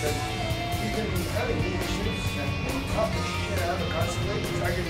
because he's going be having issues and will the shit out of the constantly.